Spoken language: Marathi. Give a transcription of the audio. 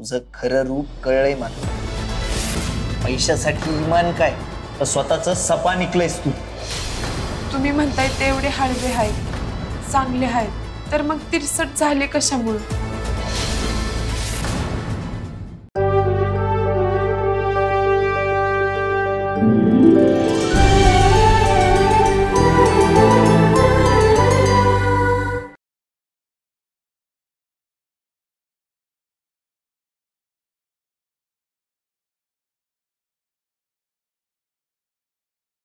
तुझं खरं रूप कळलंय मला. पैशासाठी इमान काय? तर स्वतःच सपा निकलंयस तू. तुम्ही म्हणताय ते एवढे हळवे आहेत चांगले आहेत तर मग तिरसट झाले कशामुळं?